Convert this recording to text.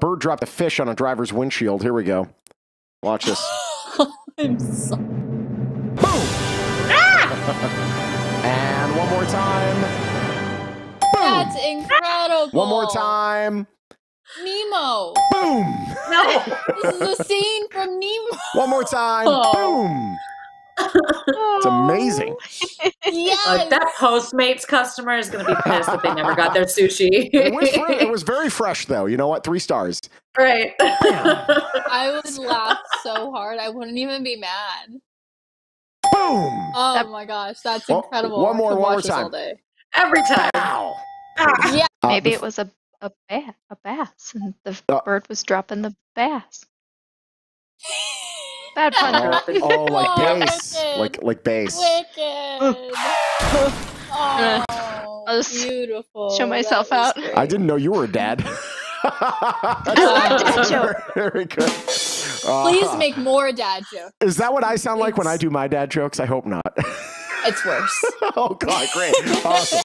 bird dropped a fish on a driver's windshield. Here we go. Watch this. I'm so. Boom! Ah! and one more time. Boom! That's incredible. One more time. Nemo. Boom! No. This is a scene from Nemo. One more time. Oh. Boom! It's amazing. Yes. Like that Postmates customer is going to be pissed that they never got their sushi. It was, fre- it was very fresh, though. You know what? Three stars. right. I would laugh so hard. I wouldn't even be mad. Boom! Oh That- my gosh, that's Well, incredible. one more- I one more this all time. day. Every time. Ow! Yeah. Uh, Maybe the it was a a bass, a bass, and the Uh, bird was dropping the bass. Bad pun. Oh, Drop it. oh, like bass, like like bass. Wicked. Oh, I'll just beautiful. show myself out. great. I didn't know you were a dad. dad joke. Very good. Please Uh, make more dad jokes. Is that what I sound like when I do my dad jokes? I hope not. It's worse. oh God, great, awesome.